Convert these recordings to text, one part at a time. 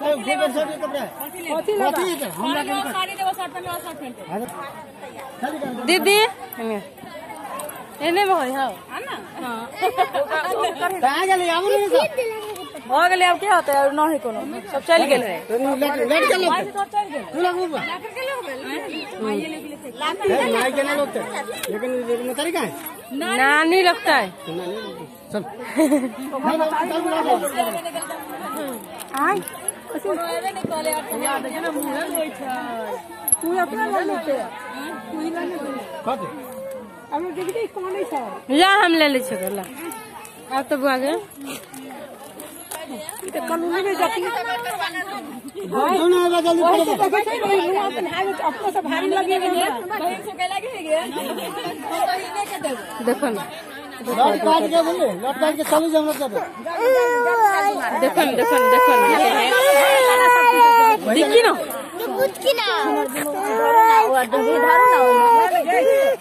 फेकर सब ये कपड़ा। कथी कथी है हमरा के साड़ी देबो शर्ट पहनले शर्ट पहनते दीदी। एने में हाँ। कहाँ गेली आबू रे सब। हो गेलै अब क्या होता है? नहीं कोनो। सब चल गेल है तो लट लट के लोग। तू लोग ऊपर। नाई के ना लोग लेकिन लेकिन तरीका है? नानी। लगता है। नहीं चल। बुला तू अपना ले तू ही ले छे ला अब तो बुआ गए तो में जाती। है दोनों आवा जल्दी वही पकड़ो तो देखै अपन अपने भारी लगे बहिन से कहला कि ना लट काट के बोले लट काट के। चली जाओ ना देखो ना देखो ना देखी ना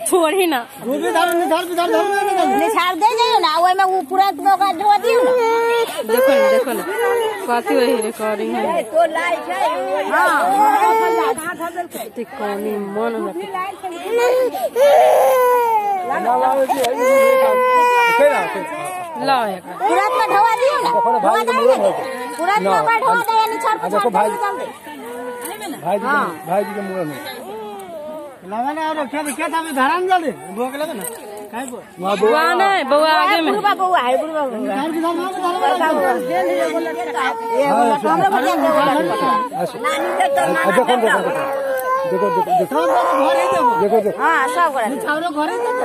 छोड़ी ना निछाड़ दे जाइयो ना ओय में उ पूरा ओकरा धो दियो देखो देखो कथी वही रिकॉर्डिंग है तो लाइक है हाँ Ты кони мона. লাও এক পুরাত না ঢোয়া দিও না কখনো ভাই দিও না পুরাত না বা ঢোয়া দেয় না ছাড় দেখো ভাই ভাই দিকে ভাই দিকে মুড়া না লাগানে না আর কে কে তুমি ধারান জালে বুয়া কে লাগে না কাই বুয়া বুয়া না বুয়া আগে মে বুয়া বুয়া আই বুয়া বুয়া কার কি ধারান ধারান দে দিয়ে বলে কে এ বলে আমরা বলে না নি তো না देखो घर ही देखो। देखो देखो। हाँ सब गोड़ा छावरो घर ही देखो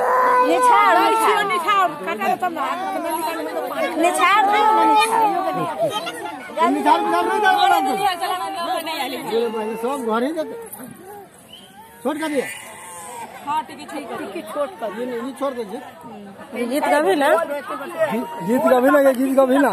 निछाड़ निछाड़ निछाड़ काका तो निछाड़ दे ना निछाड़ निधार निधार नहीं ये भाई सब घर ही देखो। छोड़ कर दिया। हाँ टिकी ठीक है। छोड़ कर ये नहीं छोड़ दीजिए गीत गाबी ना? गीत भी ना गीत भी ना?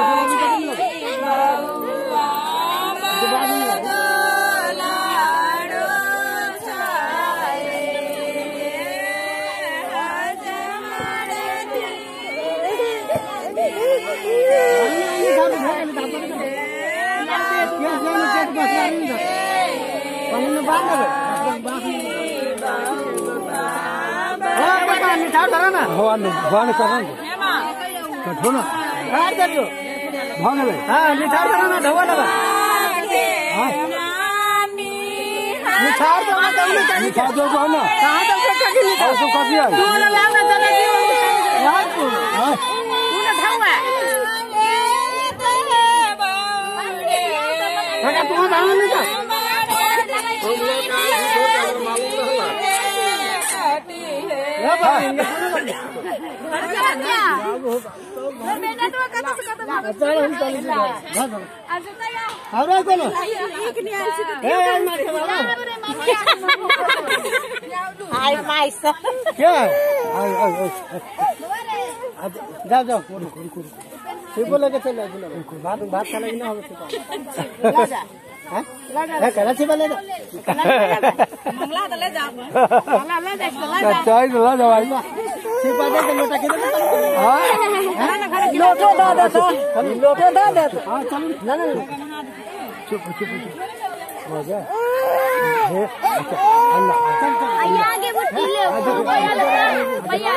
bán rồi ભગવાન ભગવાન કરવાનું કઠોર હા કરજો ભગવાન હા નિઠાર કરવાના ઢવા લગા નિઠાર તો નિઠાર તો કહો ને કહાં તક કાકી નિઠાર શું કાકી આ તું લાવ ને તને કી વાત તું હા તું ને ઢવા હા તું ઢવા ને क्या? जाओ जाओ से चले बात बात चला ना हो तो हैं है करा से बोले मंगला तो ले जा चाय ला जाओ आई से बात के लोटा के हां लोटो दो दो तो लोटो दो दो हां चल ना ना चुप चुप चुप हो गया हे अच्छा अल्लाह आगे वो ढीले हो गया